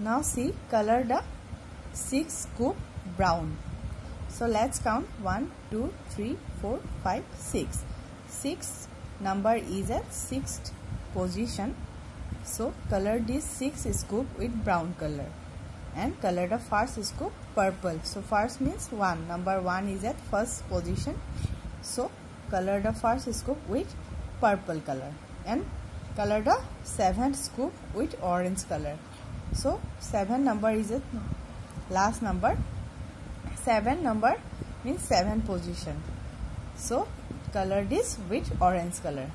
now see color the 6 scoop brown. So let's count. 1 2 3 4 5 6 6 number is at sixth position. So color this 6 scoop with brown color. And color the first scoop purple. So first means 1 number 1 is at first position. So color the first scoop with purple color. And color the seventh scoop with orange color so 7 number is a last number. 7 number means 7 position. So color this with orange color.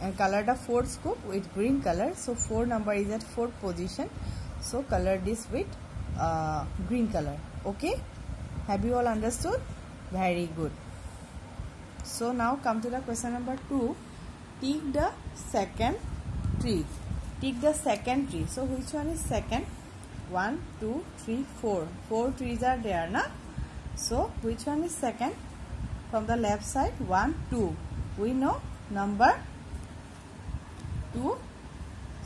And color the fourth scoop with green color. So 4 number is at fourth position. So color this with uh, green color. Okay? Have you all understood? Very good. So now come to the question number 2 take the second tree take the second tree. So which one is second? One, two, three, four. trees are there na? So which one is second? From the left side 1 2 we know number 2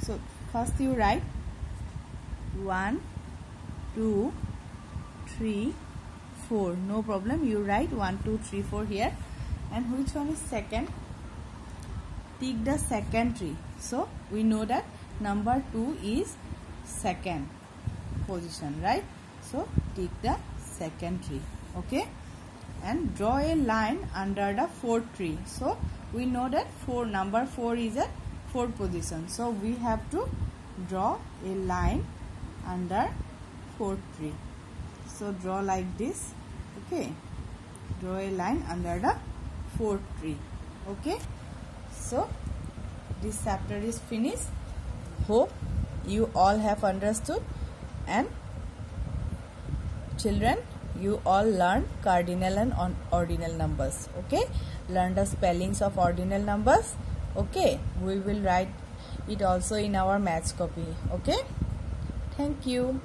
so first you write 1 2 3 4 no problem. You write 1 2 3 4 here. And which one is second? Take the second tree. So we know that number 2 is second position right? So take the second tree okay? And draw a line under the fourth tree. So we know that four number four is at fourth position. So we have to draw a line under fourth tree. So draw like this okay? Draw a line under the fourth tree okay? So this chapter is finished hope you all have understood and children you all learn cardinal and ordinal numbers okay? Learn the spellings of ordinal numbers okay? We will write it also in our maths copy okay? Thank you